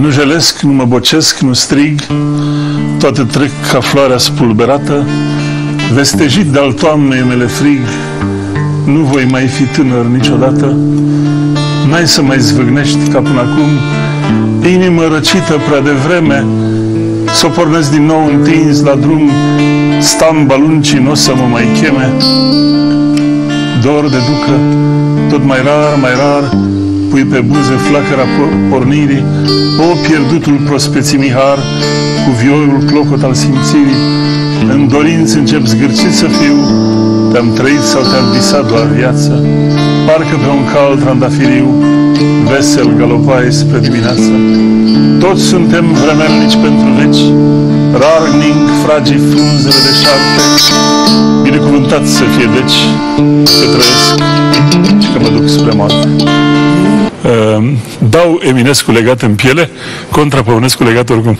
Nu jelesc, nu mă bocesc, nu strig, toate trec ca floarea spulberată, vestejit de-al toamnei mele frig, nu voi mai fi tânăr niciodată, n-ai să mai zvâgnești ca până acum, inimă răcită prea devreme, să o pornesc din nou întins la drum, stam baluncii, nu o să mă mai cheme, dor de ducă, tot mai rar, mai rar, pui pe buze flacăra pornirii, o pierdutul prospeții mihar, cu viorul clocot al simțirii, în dorință încep zgârcit să fiu, te-am trăit sau te-am visat doar viață, parcă pe un cal trandafiriu, vesel galopai spre dimineață. Toți suntem vremelnici pentru veci, rar ning fragii frunzele de șarte, binecuvântat să fie deci, că trăiesc și că mă duc spre moarte. Uh, dau Eminescu legat în piele contra Păunescu legat oricum.